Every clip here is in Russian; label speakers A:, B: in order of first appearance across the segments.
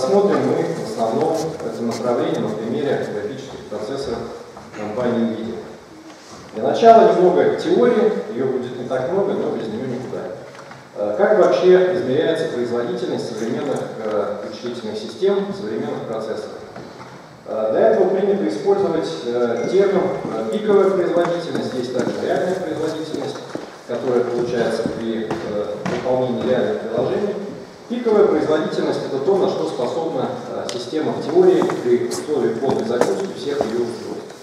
A: рассмотрим мы в основном это направление на примере графических процессоров компании NVIDIA. Для начала немного теории, ее будет не так много, но без нее никуда. Э, как вообще измеряется производительность современных э, вычислительных систем, современных процессоров? Э, для этого принято использовать термин пиковая производительность, есть также реальная производительность, которая получается при выполнении реальных приложений. Пиковая производительность – это то, на что способна система в теории при условии полной загрузки всех ее устройств.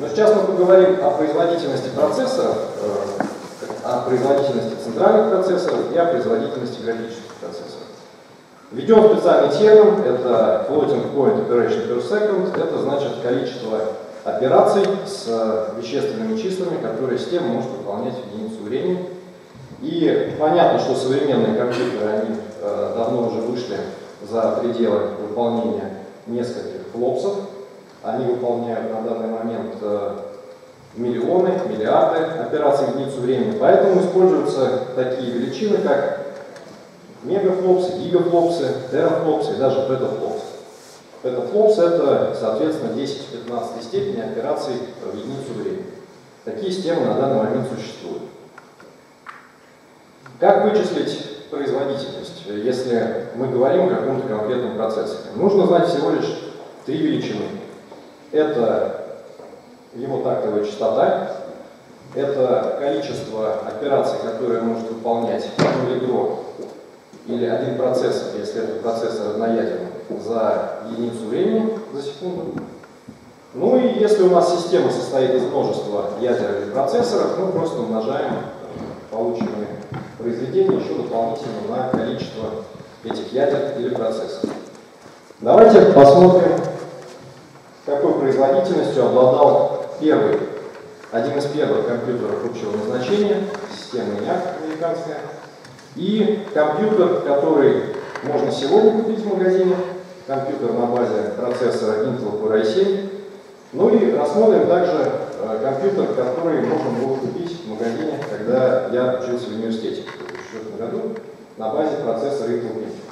A: Но сейчас мы поговорим о производительности процессоров, о производительности центральных процессоров и о производительности графических процессоров. Введем специальный термин, это floating point operation per second, это значит количество операций с э, вещественными числами, которые система может выполнять в единицу времени. И понятно, что современные компьютеры, они э, давно уже вышли за пределы выполнения нескольких флопсов. Они выполняют на данный момент э, миллионы, миллиарды операций в единицу времени. Поэтому используются такие величины, как мегафлопсы, гигафлопсы, терафлопсы и даже петафлопсы. Петафлопс – это, соответственно, 10 в 15 степени операций в единицу времени. Такие системы на данный момент существуют. Как вычислить производительность, если мы говорим о каком-то конкретном процессе? Нужно знать всего лишь три величины. Это его тактовая частота. Это количество операций, которые может выполнять одно ядро или один процессор, если это процессор одноядерный, за единицу времени, за секунду. Ну и если у нас система состоит из множества ядер или процессоров, мы просто умножаем полученные произведения еще дополнительно на количество этих ядер или процессоров. Давайте посмотрим, какой производительностью обладал первый, один из первых компьютеров общего назначения, система ENIAC американская, и компьютер, который можно сегодня купить в магазине, компьютер на базе процессора Intel Core i7. Ну и рассмотрим также компьютер, который можно было купить в магазине, когда я учился в университете в 2004 году на базе процессора Intel Pentium.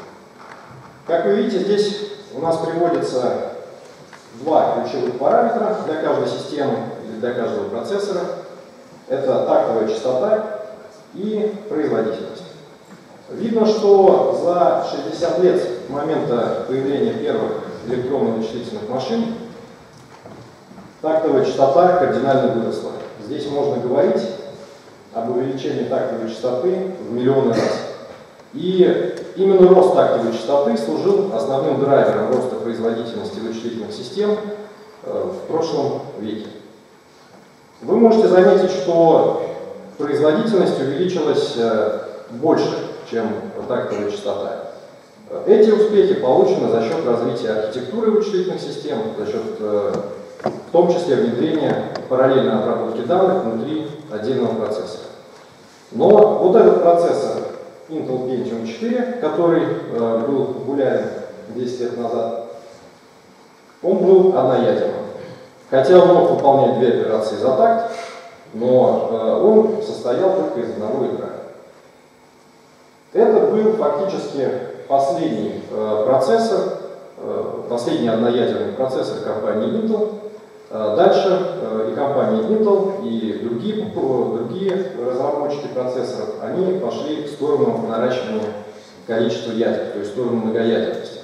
A: Как вы видите, здесь у нас приводится два ключевых параметра для каждой системы или для каждого процессора. Это тактовая частота и производительность. Видно, что за 60 лет с момента появления первых электронно-вычислительных машин тактовая частота кардинально выросла. Здесь можно говорить об увеличении тактовой частоты в миллионы раз. И именно рост тактовой частоты служил основным драйвером роста производительности вычислительных систем э, в прошлом веке. Вы можете заметить, что производительность увеличилась э, больше, чем тактовая частота. Эти успехи получены за счет развития архитектуры вычислительных систем, за счет э, в том числе внедрения параллельной обработки данных внутри отдельного процессора. Но вот этот процессор Intel Pentium 4, который э, был популярен 10 лет назад, он был одноядерным. Хотя он мог выполнять две операции за такт, но э, он состоял только из одного ядра. Это был фактически последний э, процессор, э, последний одноядерный процессор компании Intel, дальше э, и компания Intel, и другие, другие разработчики процессоров, они пошли в сторону наращивания количества ядер, то есть в сторону многоядерности.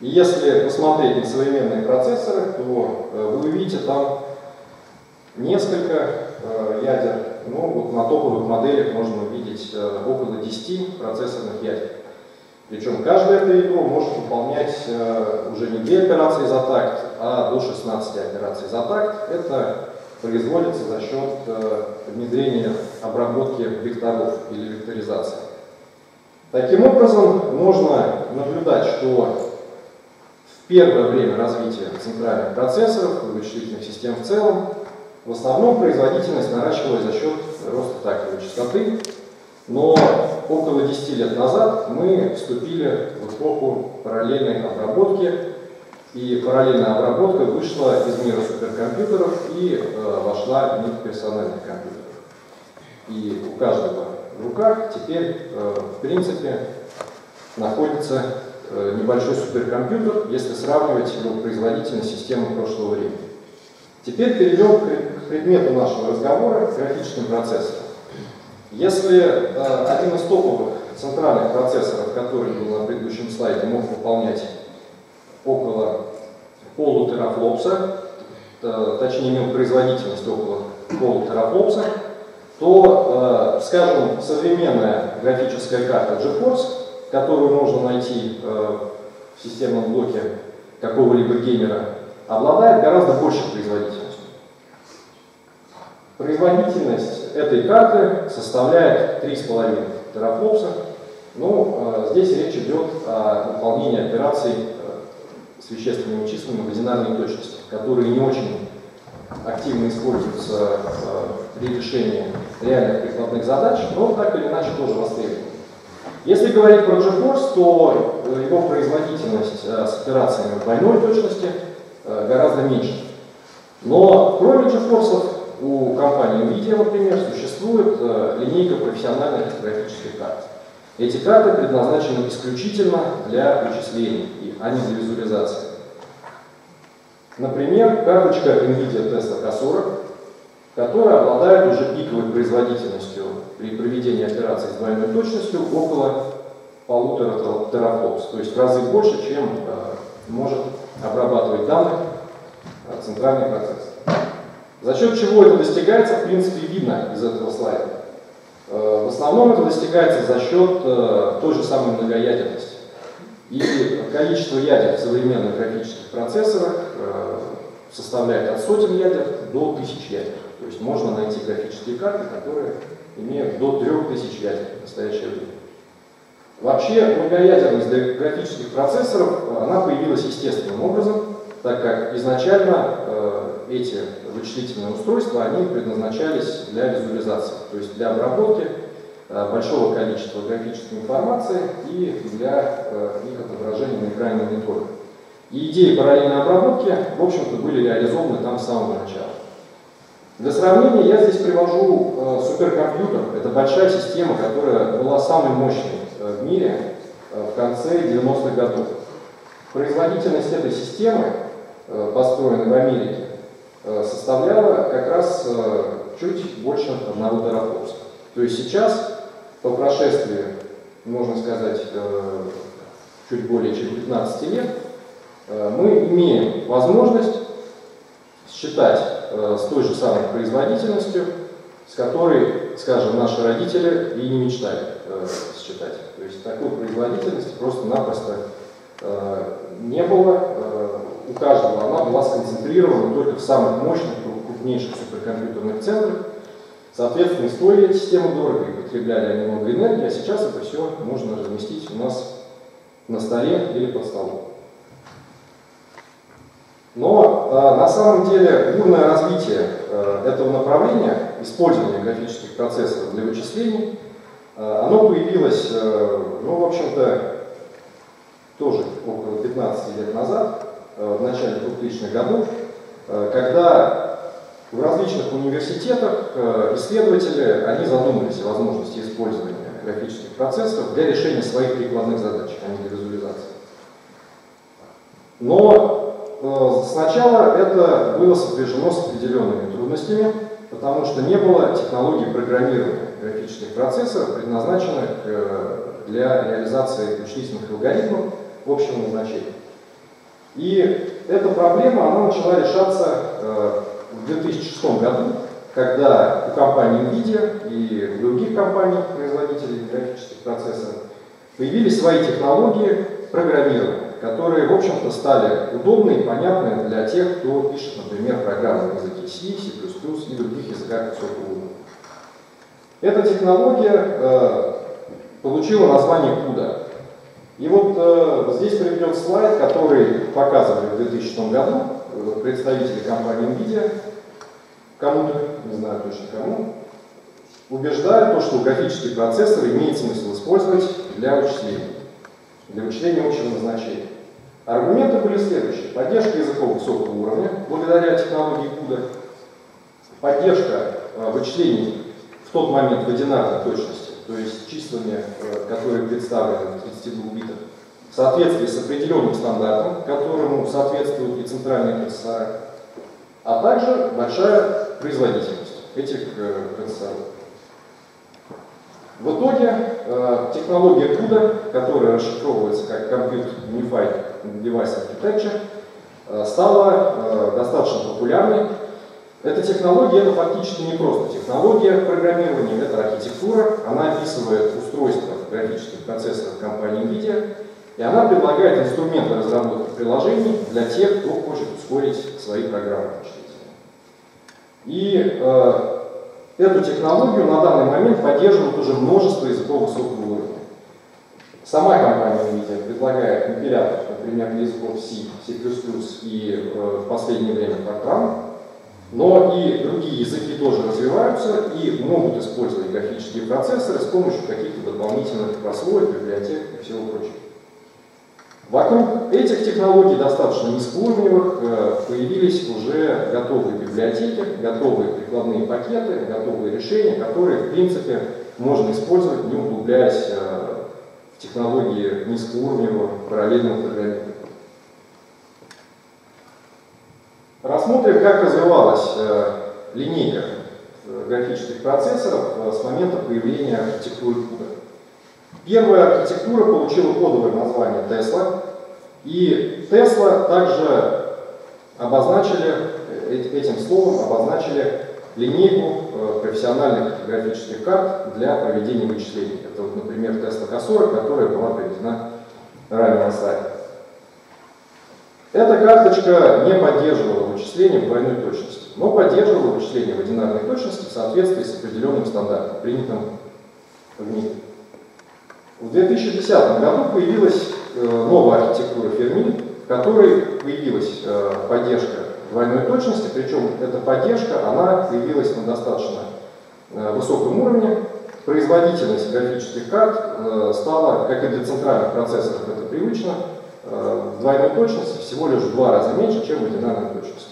A: И если посмотреть на современные процессоры, то э, вы увидите там несколько э, ядер. Ну, вот на топовых моделях можно увидеть около 10 процессорных ядер. Причем каждое это ядро может выполнять э, уже не 2 операции за такт, а до 16 операций за такт. Это производится за счет внедрения обработки векторов или векторизации. Таким образом, можно наблюдать, что в первое время развития центральных процессоров и вычислительных систем в целом в основном производительность наращивалась за счет роста тактовой частоты, но около 10 лет назад мы вступили в эпоху параллельной обработки, и параллельная обработка вышла из мира суперкомпьютеров и э, вошла в мир персональных компьютеров. И у каждого в руках теперь, э, в принципе, находится э, небольшой суперкомпьютер, если сравнивать его производительность с системой прошлого времени. Теперь перейдем к предмету нашего разговора, к графическим процессорам. Если э, один из топовых центральных процессоров, который был на предыдущем слайде, мог выполнять около полутерафлопса, э, точнее имел производительность около полутерафлопса, то, э, скажем, современная графическая карта GeForce, которую можно найти э, в системном блоке какого-либо геймера, обладает гораздо большей производительностью. Производительность этой карты составляет 3,5 терафлопса. Ну, э, здесь речь идет о выполнении операций с вещественными числами в одинарной точности, которые не очень активно используются э, при решении реальных прикладных задач, но так или иначе тоже востребованы. Если говорить про GeForce, то э, его производительность э, с операциями двойной точности гораздо меньше. Но кроме GeForce у компании NVIDIA, например, существует линейка профессиональных графических карт. Эти карты предназначены исключительно для вычислений, а не для визуализации. Например, карточка NVIDIA Tesla K40, которая обладает уже пиковой производительностью при проведении операций с двойной точностью около полутора терафлопс, то есть в разы больше, чем э, может обрабатывать данные э, центральный процесс. За счет чего это достигается, в принципе, видно из этого слайда. Э, в основном это достигается за счет э, той же самой многоядерности. И количество ядер в современных графических процессорах э, составляет от сотен ядер до тысяч ядер. То есть можно найти графические карты, которые имеют до 3000 ядер в настоящее время. Вообще многоядерность для графических процессоров она появилась естественным образом, так как изначально эти вычислительные устройства они предназначались для визуализации, то есть для обработки Э, большого количества графической информации и для э, их отображения на экране монитора. И идеи параллельной обработки, в общем-то, были реализованы там с самого начала. Для сравнения я здесь привожу э, суперкомпьютер. Это большая система, которая была самой мощной в мире в конце 90-х годов. Производительность этой системы, построенной в Америке, составляла как раз э, чуть больше одного терафлопса. То есть сейчас по прошествии, можно сказать, э, чуть более чем 15 лет, э, мы имеем возможность считать э, с той же самой производительностью, с которой, скажем, наши родители и не мечтали считать. То есть такой производительности просто-напросто не было. У каждого она была сконцентрирована только в самых мощных, крупнейших суперкомпьютерных центрах, Соответственно, стоили эти системы дорого и потребляли они много энергии, а сейчас это все можно разместить у нас на столе или под столом. Но э, на самом деле бурное развитие э, этого направления, использования графических процессоров для вычислений, э, оно появилось, э, ну, в общем-то, тоже около 15 лет назад, в начале 2000-х годов, э, когда в различных университетах э, исследователи, они задумались о возможности использования графических процессоров для решения своих прикладных задач, а не для визуализации. Но э, сначала это было сопряжено с определенными трудностями, потому что не было технологий программирования графических процессоров, предназначенных э, для реализации вычислительных алгоритмов в общем назначении. И эта проблема она начала решаться в 2006 году, когда у компании NVIDIA и других компаний, производителей графических процессоров, появились свои технологии программирования, которые, в общем-то, стали удобны и понятны для тех, кто пишет, например, программы на языке C, C++, как высокого уровня. Эта технология получила название CUDA. И вот здесь приведен слайд, который показывали в 2000 году представители компании NVIDIA, кому-то, не знаю точно кому, убеждают то, что графический процессор имеет смысл использовать для вычислений, для вычисления общего назначения. Аргументы были следующие. Поддержка языков высокого уровня, благодаря технологии CUDA, поддержка э, вычислений в тот момент в одинарной точности, то есть числами, э, которые представлены в 32 битах, в соответствии с определенным стандартом, которому соответствуют и центральные процессоры, а также большая производительность этих э, процессоров. В итоге э, технология CUDA, которая расшифровывается как Compute Unified Device Architecture, э, стала э, достаточно популярной. Эта технология это фактически не просто технология программирования, это архитектура. Она описывает устройство графических процессоров компании NVIDIA, и она предлагает инструменты разработки приложений для тех, кто хочет ускорить свои программы И э, Эту технологию на данный момент поддерживают уже множество языков высокого уровня. Сама компания NVIDIA предлагает компилятор, например, для языков C, C++ и э, в последнее время Fortran, но и другие языки тоже развиваются и могут использовать графические процессоры с помощью каких-то дополнительных прослоек, библиотек и всего прочего. Вокруг этих технологий, достаточно низкоуровневых, э, появились уже готовые библиотеки, готовые прикладные пакеты, готовые решения, которые, в принципе, можно использовать, не углубляясь э, в технологии низкоуровневого параллельного программирования. Рассмотрим, как развивалась э, линейка графических процессоров с момента появления архитектуры CUDA. Первая архитектура получила кодовое название Tesla, и Tesla также обозначили, э, этим словом обозначили линейку э, профессиональных графических карт для проведения вычислений. Это, вот, например, Tesla K40, которая была приведена ранее на слайде. Эта карточка не поддерживала вычисления в двойной точности, но поддерживала вычисления в одинарной точности в соответствии с определенным стандартом, принятым в мире. В 2010 году появилась э, новая архитектура Ферми, в которой появилась э, поддержка двойной точности, причем эта поддержка она появилась на достаточно э, высоком уровне. Производительность графических карт стала, как и для центральных процессоров это привычно, в двойной точности всего лишь в два раза меньше, чем в одинарной точности.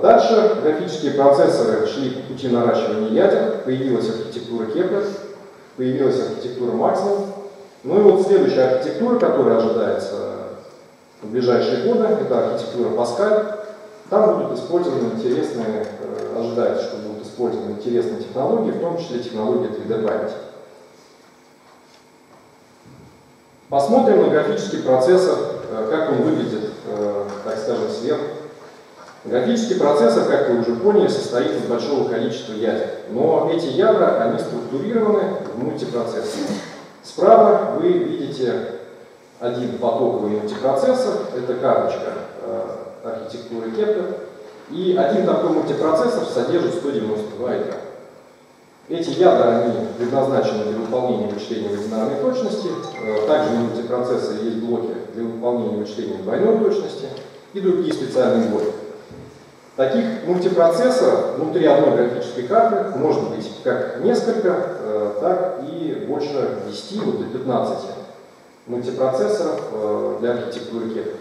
A: Дальше графические процессоры шли по пути наращивания ядер, появилась архитектура Кеплер, появилась архитектура Максвелл. Ну и вот следующая архитектура, которая ожидается в ближайшие годы, это архитектура Паскаль. Там будут использованы интересные, э, ожидается, что будут использованы интересные технологии, в том числе технологии 3D памяти. Посмотрим на графический процессор, э, как он выглядит, э, так скажем, сверху. Графический процессор, как вы уже поняли, состоит из большого количества ядер. Но эти ядра, они структурированы в мультипроцессор. Справа вы видите один потоковый мультипроцессор, это карточка э, архитектуры Кеплер, и один такой мультипроцессор содержит 192 ядра. Эти ядра, они предназначены для выполнения вычисления в одинарной точности, э, также на мультипроцессоре есть блоки для выполнения вычисления в двойной точности и другие специальные блоки. Таких мультипроцессоров внутри одной графической карты может быть как несколько, э, так и больше 10, вот до 15 мультипроцессоров э, для архитектуры Кеплер.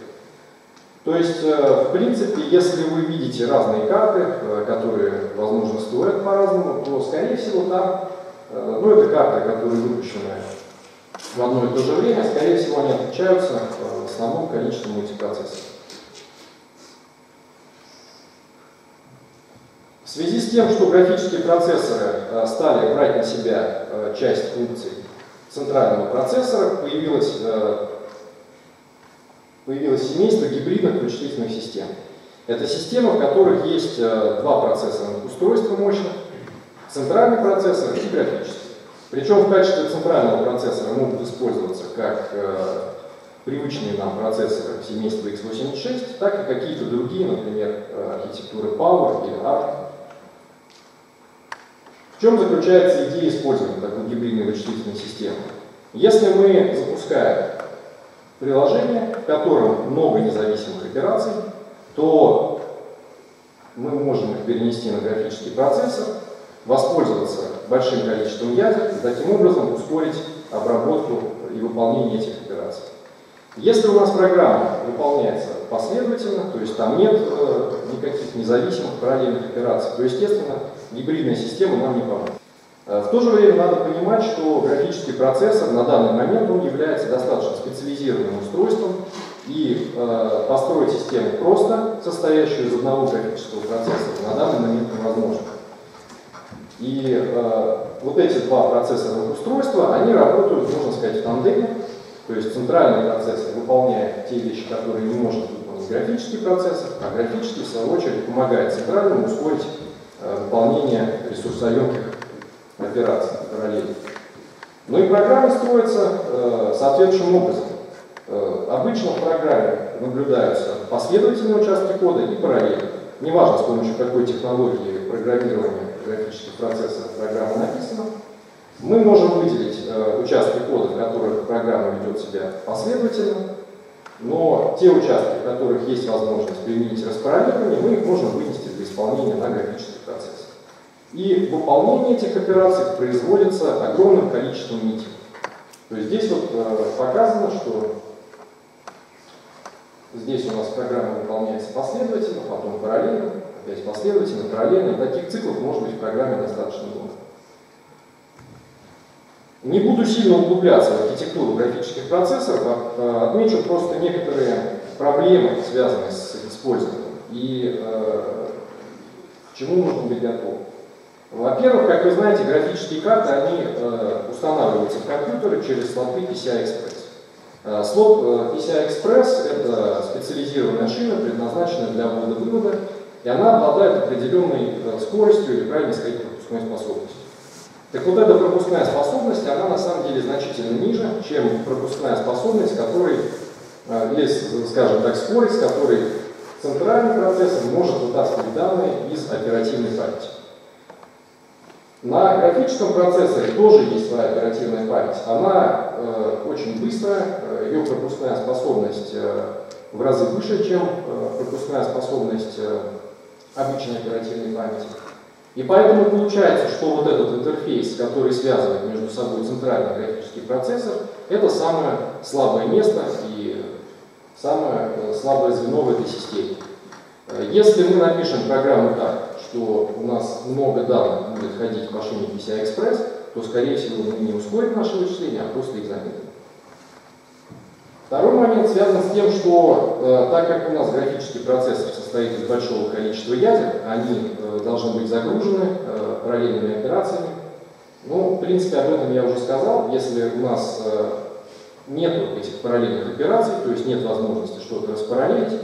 A: То есть, э, в принципе, если вы видите разные карты, которые, возможно, стоят по-разному, то, скорее всего, там, ну, это карты, которые выпущены в одно и то же время, скорее всего, они отличаются основным количеством мультипроцессоров. В связи с тем, что графические процессоры э, стали брать на себя э, часть функций центрального процессора, появилось, э, появилось семейство гибридных вычислительных систем. Это системы, в которых есть два процессорных устройства мощных, центральный процессор и графический. Причем в качестве центрального процессора могут использоваться как привычные нам процессоры семейства x86, так и какие-то другие, например, архитектуры Power или ARC В чем заключается идея использования такой гибридной вычислительной системы? Если мы запускаем приложение, в котором много независимых операций, то мы можем их перенести на графический процессор, воспользоваться большим количеством ядер и таким образом ускорить обработку и выполнение этих операций. Если у нас программа выполняется последовательно, то есть там нет э, никаких независимых параллельных операций, то, естественно, гибридная система нам не поможет. Э, в то же время надо понимать, что графический процессор на данный момент он является достаточно специализированным устройством, и э, построить систему просто, состоящую из одного графического процессора, на данный момент невозможно. И э, вот эти два процессорных устройства, они работают, можно сказать, в тандеме, то есть центральный процессор выполняет те вещи, которые не может выполнить графический процессор, а графический, в свою очередь, помогает центральному ускорить э, выполнение ресурсоемких операций параллельно. Ну и программа строится э, соответствующим образом. Э, обычно в программе наблюдаются последовательные участки кода и параллели. Неважно, с помощью какой технологии программирования графических процессоров программа написана, мы можем выделить э, участки кода, в которых программа ведет себя последовательно, но те участки, в которых есть возможность применить распараллеливание, мы их можем вынести для исполнения на графический процессор. И выполнение этих операций производится огромным количеством нитей. То есть здесь вот э, показано, что здесь у нас программа выполняется последовательно, потом параллельно, опять последовательно, параллельно. Таких циклов может быть в программе достаточно много. Не буду сильно углубляться в архитектуру графических процессоров, а отмечу просто некоторые проблемы, связанные с использованием, и э, к чему нужно быть готовым. Во-первых, как вы знаете, графические карты, они э, устанавливаются в компьютеры через слоты PCI-Express. Э, слот э, PCI-Express – это специализированная шина, предназначенная для ввода-вывода, и она обладает определенной э, скоростью или, правильно сказать, пропускной способностью. Так вот эта пропускная способность, она на самом деле значительно ниже, чем пропускная способность, которой, или, скажем так, скорость, которой центральный процессор может вытаскивать данные из оперативной памяти. На графическом процессоре тоже есть своя оперативная память. Она э, очень быстрая, э, ее пропускная способность э, в разы выше, чем э, пропускная способность э, обычной оперативной памяти. И поэтому получается, что вот этот интерфейс, который связывает между собой центральный графический процессор, это самое слабое место и самое э, слабое звено в этой системе. Э, если мы напишем программу так, что у нас много данных будет ходить по шине PCI-Express, то, скорее всего, мы не ускорим наше вычисление, а просто их замедлим. Второй момент связан с тем, что э, так как у нас графический процессор состоит из большого количества ядер, они э, должны быть загружены э, параллельными операциями. Ну, в принципе, об этом я уже сказал. Если у нас э, нет этих параллельных операций, то есть нет возможности что-то распараллелить,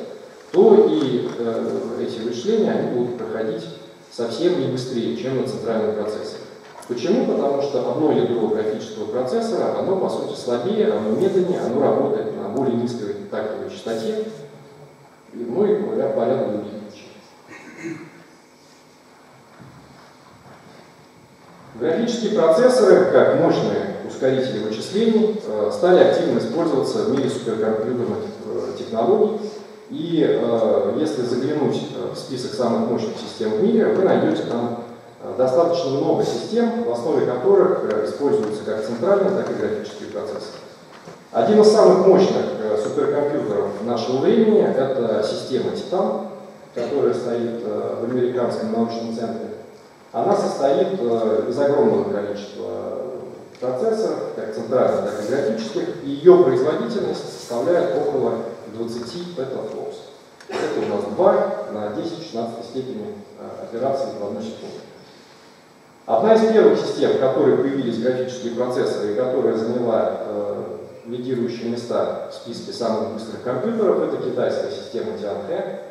A: то и э, эти вычисления они будут проходить совсем не быстрее, чем на центральном процессоре. Почему? Потому что одно ядро графического процессора, оно по сути слабее, оно медленнее, оно работает на более низкой тактовой частоте, ну и говоря, по ряду других причин. Графические процессоры, как мощные ускорители вычислений, э, стали активно использоваться в мире суперкомпьютерных э, технологий. И э, если заглянуть в список самых мощных систем в мире, вы найдете там достаточно много систем, в основе которых используются как центральные, так и графические процессоры. Один из самых мощных суперкомпьютеров нашего времени – это система Titan, которая стоит в американском научном центре. Она состоит из огромного количества процессоров, как центральных, так и графических, и ее производительность составляет около 20 петафлопс. Это у нас 2 на 10-16 степени операций в одну секунду. Одна из первых систем, в которой появились графические процессоры и которая заняла э, лидирующие места в списке самых быстрых компьютеров, это китайская система Tianhe.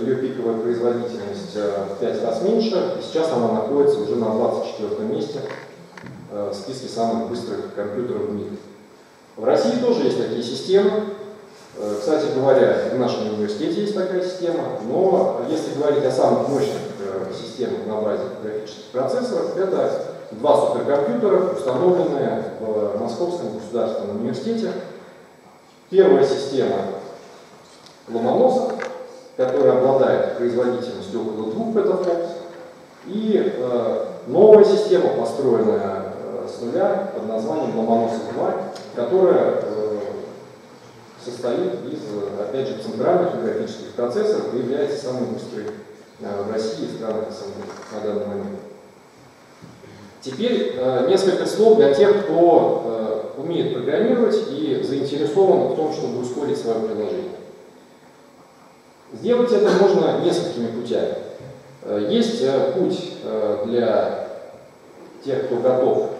A: Ее пиковая производительность в 5 раз меньше, и сейчас она находится уже на 24 месте в списке самых быстрых компьютеров в мире. В России тоже есть такие системы. Кстати говоря, в нашем университете есть такая система, но если говорить о самых мощных системах на базе графических процессоров – это два суперкомпьютера, установленные в Московском государственном университете. Первая система Ломоносов, которая обладает производительностью около 2 петафлопс, и э, новая система, построенная э, с нуля под названием Ломоносов-2, которая э, состоит из, опять же, центральных графических процессоров и является самой быстрой э, в России и странах СНГ на данный момент. Теперь э, несколько слов для тех, кто э, умеет программировать и заинтересован в том, чтобы ускорить свое приложение. Сделать это можно несколькими путями. Есть путь для тех, кто готов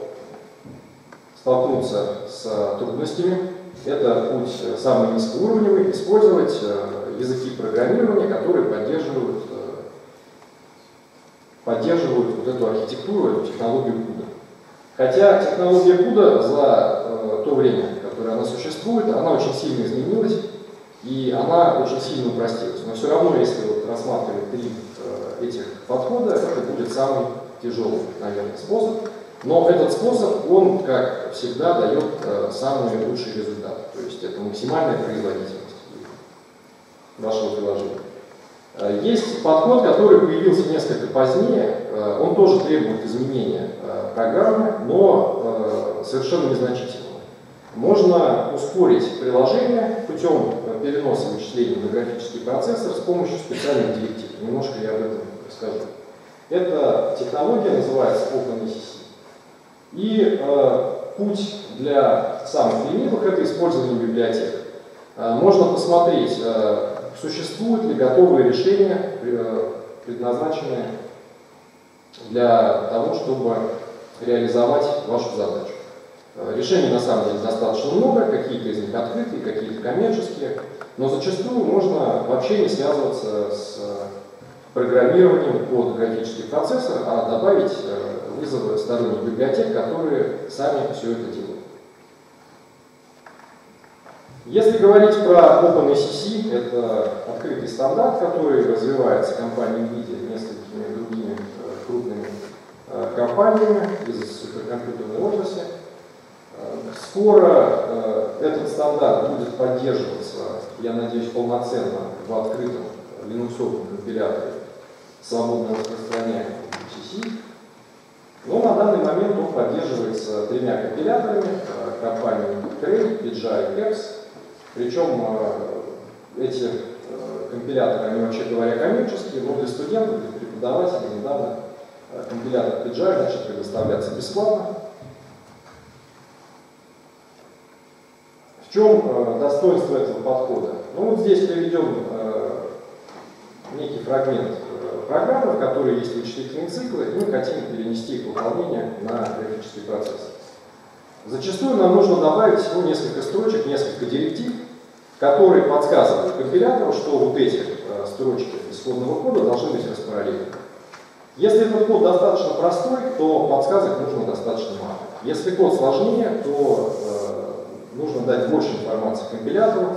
A: столкнуться с трудностями. Это путь э, самый низкоуровневый, использовать э, языки программирования, которые поддерживают поддерживают вот эту архитектуру, эту технологию CUDA. Хотя технология CUDA за э, то время, которое она существует, она очень сильно изменилась, и она очень сильно упростилась. Но все равно, если вот рассматривать три э, этих подхода, это будет самый тяжелый, наверное, способ. Но этот способ, он, как всегда, дает э, самый лучший результат. То есть это максимальная производительность вашего приложения. Э, есть подход, который появился несколько позднее, э, он тоже требует изменения программы, но совершенно незначительного. Можно ускорить приложение путем переноса вычислений на графический процессор с помощью специальных директив. Немножко я об этом расскажу. Эта технология называется OpenACC. И э, путь для самых ленивых – это использование библиотек. Э, можно посмотреть, э, существуют ли готовые решения, э, предназначенные для того, чтобы реализовать вашу задачу. Э, решений на самом деле достаточно много, какие-то из них открытые, какие-то коммерческие, но зачастую можно вообще не связываться с программированием под графический процессор, а добавить э, вызовы сторонних библиотек, которые сами все это делают. Если говорить про OpenACC, это открытый стандарт, который развивается компанией NVIDIA несколькими другими э, крупными э, компаниями из суперкомпьютерной отрасли. Скоро этот стандарт будет поддерживаться, я надеюсь, полноценно в открытом линуксовом компиляторе свободно распространяемом UTC. Но на данный момент он поддерживается тремя компиляторами компаниями Cray, PGI и Caps. Причем э, эти э, компиляторы, они вообще говоря коммерческие, но для студентов, для преподавателей недавно э, компилятор PGI начал предоставляться бесплатно. В чем достоинство этого подхода? Ну вот здесь приведем некий фрагмент программы, в которой есть вычислительные циклы, мы хотим перенести их выполнение на графический процесс. Зачастую нам нужно добавить всего несколько строчек, несколько директив, которые подсказывают компилятору, что вот эти э, строчки исходного кода должны быть распараллелены. Если этот код достаточно простой, то подсказок нужно достаточно мало. Если код сложнее, то э, нужно дать больше информации компилятору,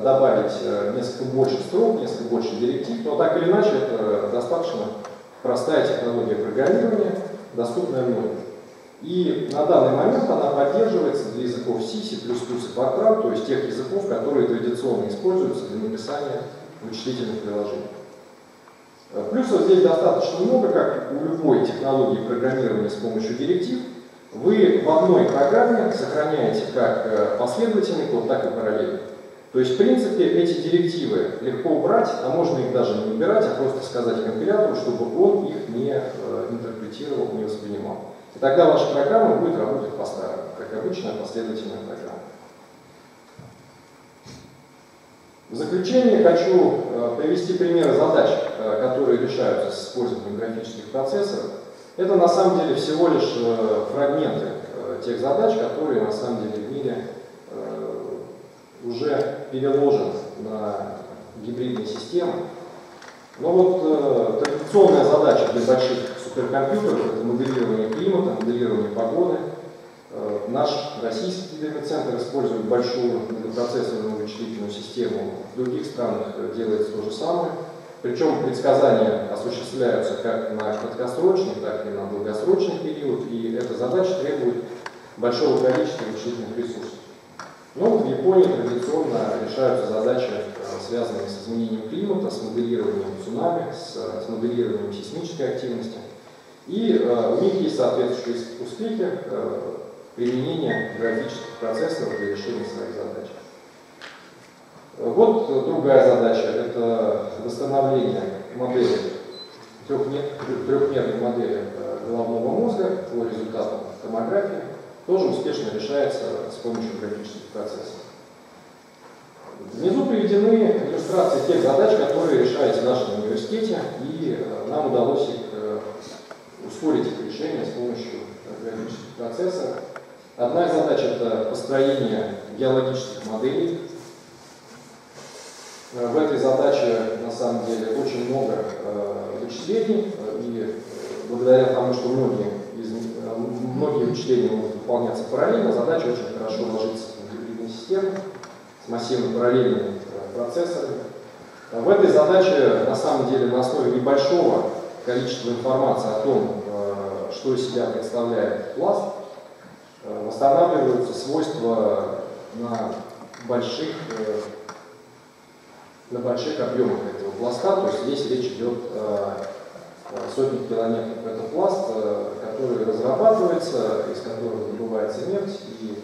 A: добавить э, несколько больше строк, несколько больше директив, но так или иначе это достаточно простая технология программирования, доступная многим. И на данный момент она поддерживается для языков C, C++ и Fortran, то есть тех языков, которые традиционно используются для написания вычислительных приложений. Э, плюсов здесь достаточно много, как у любой технологии программирования с помощью директив. Вы в одной программе сохраняете как э, последовательный код, так и параллельный. То есть, в принципе, эти директивы легко убрать, а можно их даже не убирать, а просто сказать компилятору, чтобы он их не э, интерпретировал, не воспринимал. И тогда ваша программа будет работать по-старому, как обычная последовательная программа. В заключение хочу э, привести примеры задач, э, которые решаются с использованием графических процессоров. Это на самом деле всего лишь фрагменты тех задач, которые на самом деле в мире уже переложены на гибридные системы. Но вот традиционная задача для больших суперкомпьютеров, это моделирование климата, моделирование погоды. Э, наш российский центр использует большую многопроцессорную вычислительную систему. В других странах делается то же самое. причем предсказания осуществляются как на краткосрочный, так и на долгосрочный период, и эта задача требует большого количества вычислительных ресурсов. Но ну, в Японии традиционно решаются задачи, э, связанные с изменением климата, с моделированием цунами, с, с моделированием сейсмической активности. И э, у них есть соответствующие успехи э, применения графических процессоров для решения своих задач. Вот другая задача – это восстановление модели, трехмерной модели э, головного мозга по результатам томографии тоже успешно решается с помощью графических процессов. Внизу приведены иллюстрации тех задач, которые решаются в нашем университете, и э, нам удалось их, э, ускорить их решение с помощью графических процессов. Одна из задач – это построение геологических моделей. Э, в этой задаче, на самом деле, очень много вычислений, и благодаря тому, что многие, из, многие вычисления могут выполняться параллельно, задача очень хорошо ложится в гибридную систему с массивно параллельными э, процессорами. Э, в этой задаче, на самом деле, на основе небольшого количества информации о том, э, что из себя представляет пласт, восстанавливаются свойства на больших, на больших объемах этого пласта, то есть здесь речь идет сотни километров. Это пласт, который разрабатывается, из которого добывается нефть, и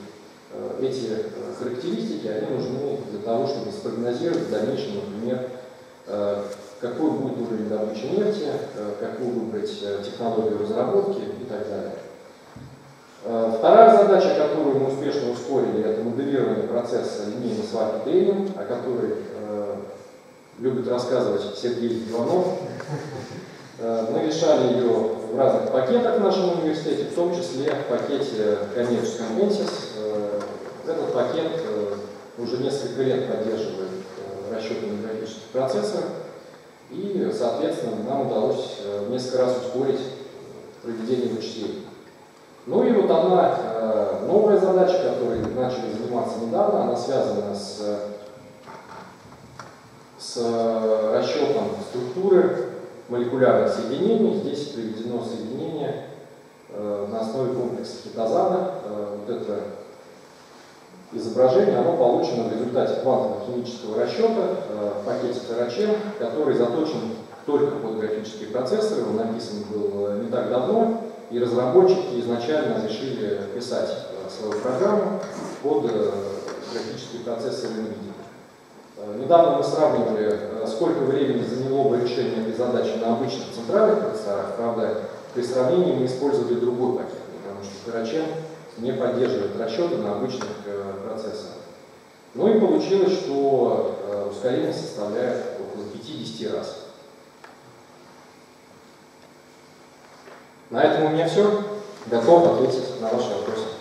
A: э, эти э, характеристики, они нужны для того, чтобы спрогнозировать в дальнейшем, например, э, какой будет уровень добычи нефти, какую выбрать технологию разработки и так далее. Вторая задача, которую мы успешно ускорили, это моделирование процесса линейной сварки трением, о которой любит рассказывать Сергей Иванов. Мы решали ее в разных пакетах в нашем университете, в том числе в пакете Commerce Convensis. Э, этот пакет э, уже несколько лет поддерживает э, расчеты на графических процессорах, и, соответственно, нам удалось несколько раз ускорить проведение вычислений. Ну и вот одна новая задача, которой начали заниматься недавно, она связана с, с расчетом структуры молекулярных соединений. Здесь приведено соединение э, на основе комплекса хитозана. Э, вот это изображение, оно получено в результате квантово-химического расчета э, в пакете Террачем, который заточен только под графические процессоры. Он написан был не так давно, и разработчики изначально решили писать свою программу под графические процессоры NVIDIA. Э, недавно мы сравнивали, э, сколько времени заняло бы решение этой задачи на обычных центральных процессорах. Правда, при сравнении мы использовали другой пакет, потому что Карачен не поддерживает расчеты на обычных э, процессорах. Ну и получилось, что ускорение составляет около 50 раз. На этом у меня все. Готов ответить на ваши вопросы.